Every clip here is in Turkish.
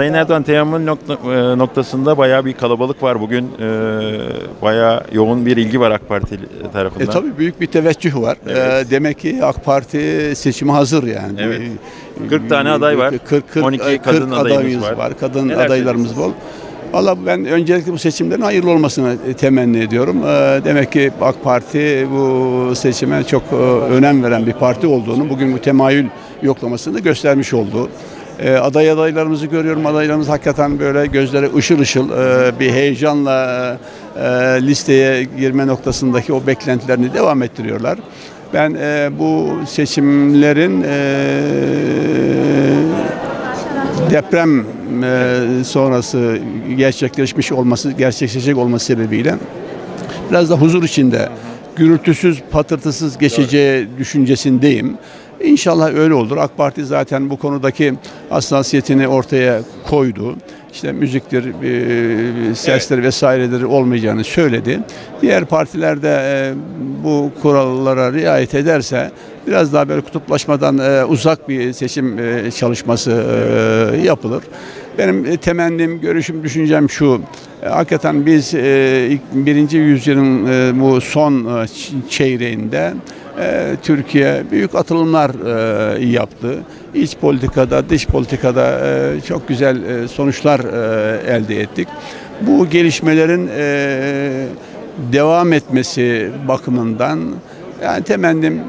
Sayın Erdoğan teyammül nokta, e, noktasında bayağı bir kalabalık var bugün. E, bayağı yoğun bir ilgi var AK Parti tarafından. E tabii büyük bir teveccüh var. Evet. E, demek ki AK Parti seçime hazır yani. Evet. E, 40 tane aday var. 40, 40, 12 40 kadın adayımız adayımız var. var. Kadın Neler adaylarımız bol. Valla ben öncelikle bu seçimlerin hayırlı olmasını temenni ediyorum. E, demek ki AK Parti bu seçime çok e, önem veren bir parti olduğunu bugün bu temayül yoklamasını göstermiş oldu. E, aday adaylarımızı görüyorum. Adaylarımız hakikaten böyle gözleri ışıl ışıl e, bir heyecanla e, listeye girme noktasındaki o beklentilerini devam ettiriyorlar. Ben e, bu seçimlerin e, deprem e, sonrası gerçekleşmiş olması, gerçekleşecek olması sebebiyle biraz da huzur içinde, gürültüsüz, patırtısız geçeceği düşüncesindeyim. İnşallah öyle olur. AK Parti zaten bu konudaki hassasiyetini ortaya koydu. İşte müziktir, e, sesleri vesaireleri olmayacağını söyledi. Diğer partiler de e, bu kurallara riayet ederse biraz daha böyle kutuplaşmadan e, uzak bir seçim e, çalışması e, yapılır. Benim temennim, görüşüm, düşüncem şu. Hakikaten biz birinci yüzyılın bu son çeyreğinde Türkiye büyük atılımlar e, yaptı. İç politikada, dış politikada e, çok güzel e, sonuçlar elde ettik. Bu gelişmelerin devam etmesi bakımından yani temennim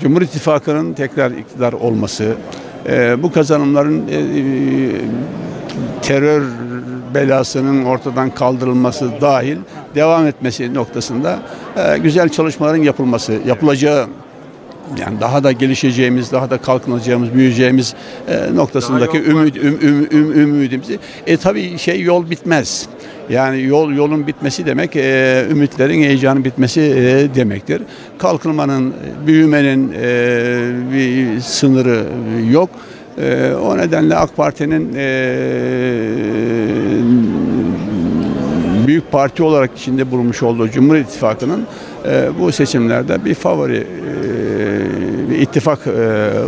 Cumhur İttifakı'nın tekrar iktidar olması, bu kazanımların terör belasının ortadan kaldırılması dahil devam etmesi noktasında e, güzel çalışmaların yapılması, yapılacağı yani daha da gelişeceğimiz, daha da kalkınacağımız, büyüyeceğimiz e, noktasındaki ümit, üm, üm, üm, ümidimizi. E tabii şey yol bitmez. Yani yol yolun bitmesi demek e, ümitlerin heyecanın bitmesi e, demektir. Kalkınmanın, büyümenin e, bir sınırı yok. E, o nedenle AK Parti'nin e, parti olarak içinde bulunmuş olduğu Cumhur İttifakı'nın e, bu seçimlerde bir favori e, bir ittifak e,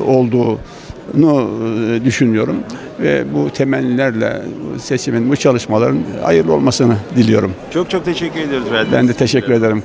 olduğunu e, düşünüyorum ve bu temennilerle seçimin bu çalışmaların hayırlı olmasını diliyorum. Çok çok teşekkür ediyoruz. Ben de teşekkür ederim.